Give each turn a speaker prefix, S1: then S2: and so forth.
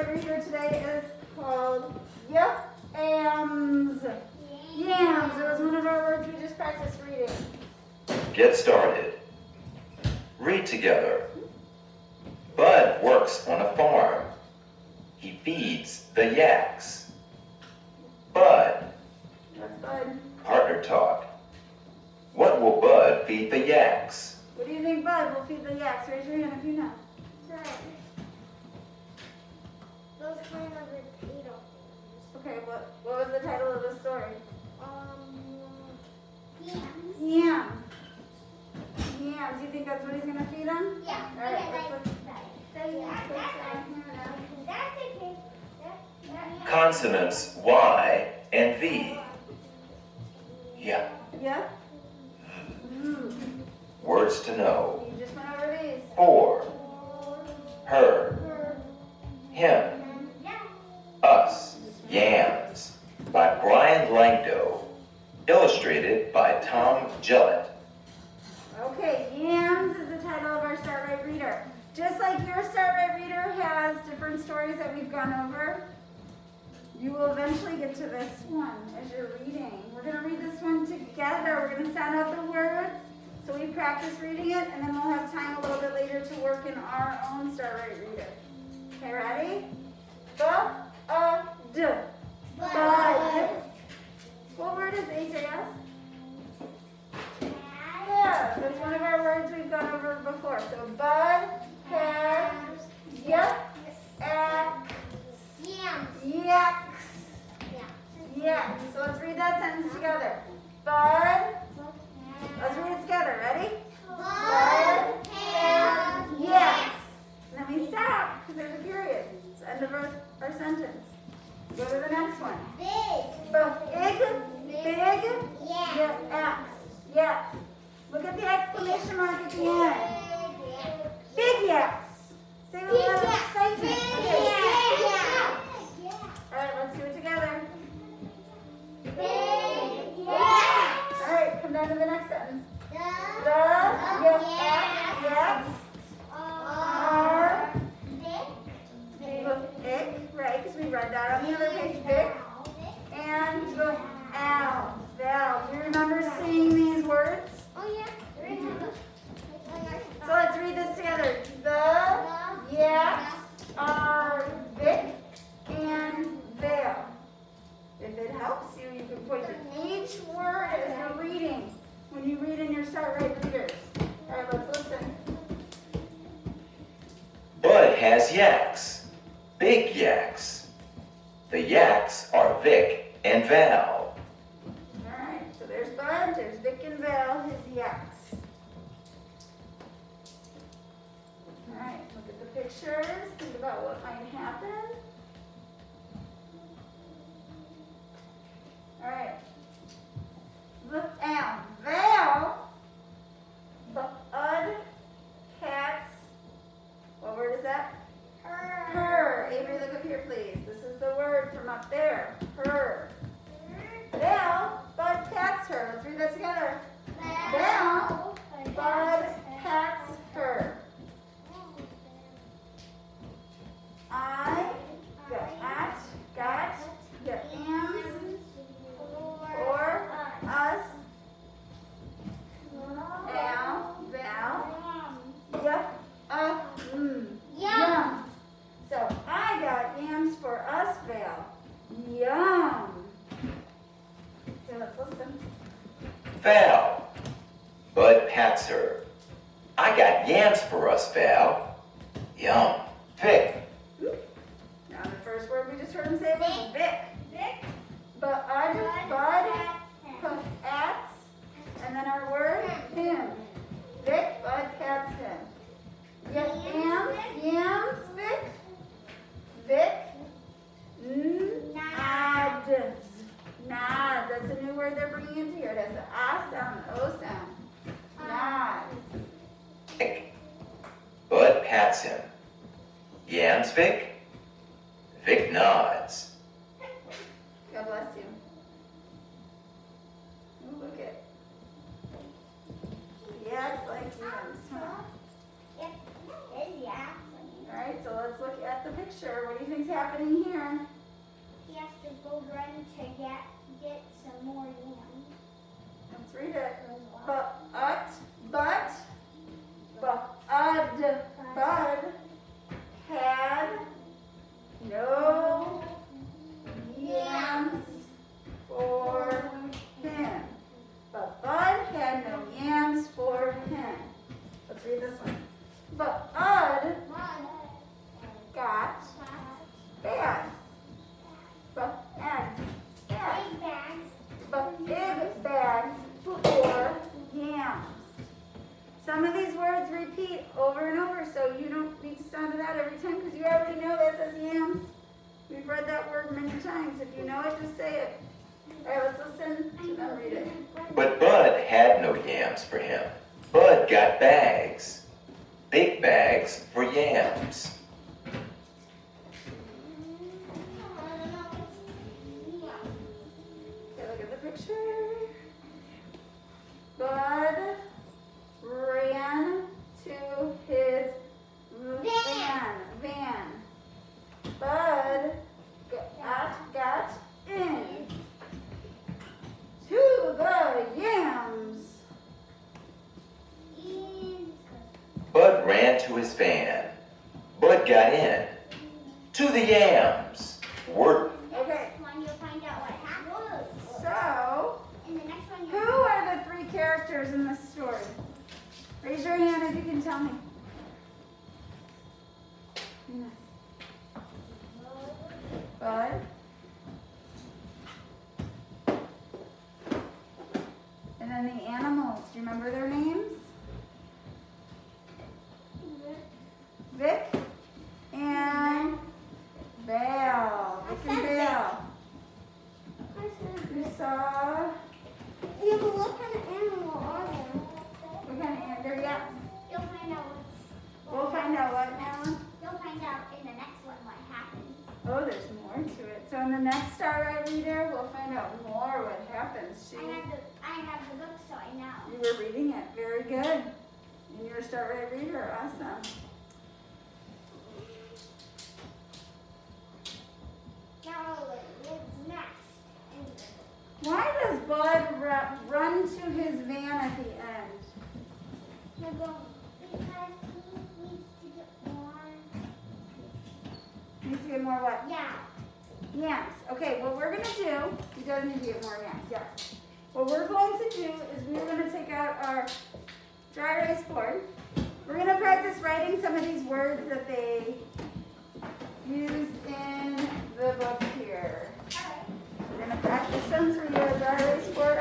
S1: Right Reader today is called yep yams. Yams. It was one of our words we just practiced reading.
S2: Get started. Read together. Bud works on a farm. He feeds the yaks. Bud,
S1: That's Bud.
S2: partner talk. What will Bud feed the yaks?
S1: What do you think Bud will feed the yaks? Raise your hand if you know.
S2: Consonants Y and V. Yeah.
S1: Yeah?
S2: Words to know.
S1: You just went over these.
S2: For, her, him, us, yams. By Brian Langdo. Illustrated by Tom Gillett.
S1: Okay, Yams is the title of our Start Right Reader. Just like your Start Right Reader has different stories that we've gone over, you will eventually get to this one as you're reading. We're going to read this one together. We're going to sound out the words so we practice reading it, and then we'll have time a little bit later to work in our own Start Right Reader. Okay, ready? B-A-D. Bud. What word is H-A-S? Yes, that's one of our words we've gone over before. So bud, has, yep, yaks,
S3: Yeah.
S1: So let's read that sentence together. Bud, let's read it together. Ready?
S3: Bud has
S1: Yes. And then we stop because there's a period. It's the end of our, our sentence. Go to the next one.
S3: Big.
S1: Big, big,
S3: Yeah.
S1: yeah, X. Yes. Look at the exclamation mark at the end. Big yes. Say it with a lot of excitement. Okay. Other page, Vic, and the ow, val. Do you remember seeing these words? Oh yeah. So let's read this together. The yaks are
S2: are Vic and Val.
S1: All right, so there's Bud, there's Vic and Val, his yaks. All right, look at the pictures, think about what might happen. Val. Bud pats her. I got yams for us, Val. Yum.
S2: Vic.
S1: Now the first word we just heard him say was Vic. Vic. But I Bud put ats, and then our word him. Vic, Bud, cats, him. Yes, yams, yams, Vic. Vic, nods. That's a new word they're bringing into here. It has an ah sound, o sound.
S2: Vic. Bud pats him. Yams, Vic. Vic nods.
S1: God bless you. Ooh, look at. Yeah, it's like yams, huh? All right, so let's look at at the picture. What do you think's happening here?
S3: He has to go run to get get some more yams.
S1: Let's read it. But, but, but, Bud had no yams for him. But Bud had no yams for him. Let's read this one. But Bud got bags. But eggs. Bags.
S3: Big bags.
S1: Bags for yams. Some of these words repeat over and over, so you don't need to sound it out every time because you already know that says yams. We've read that word many times. If you know it, just say it. All right, let's listen to them read it.
S2: But Bud had no yams for him. Bud got bags. Big bags for yams.
S1: To his van. Bud got in. To the yams.
S2: Word.
S1: Okay,
S3: One, you'll find out what happened.
S1: so
S3: In the next one,
S1: who are the three characters in this story? Raise your hand if you can tell me. Bud. And then the animals. Do you remember their names? Vic and Val. Vic and Val. You saw
S3: Yeah, but what kind of animal are they?
S1: what kind of ant? They're yaks.
S3: You'll find out what's.
S1: We'll find out what now.
S3: You'll find out in the next one what happens.
S1: Oh, there's more to it. So in the next Start Right Reader, we'll find out more happens. She,
S3: I have the I have the book, so I know.
S1: you were reading it. Very good. And you're a Start Right Reader. Awesome.
S3: Now what's next?
S1: Why does Bud run to his van at the end?
S3: Because he needs to get more.
S1: Needs to get more what?
S3: Yeah.
S1: Yams. Okay, what we're gonna do, he does need to get more hands, yes. What we're going to do is we're gonna take out our dry erase board. We're gonna practice writing some of these words that they used in the book here. We're gonna practice them through your dry erase board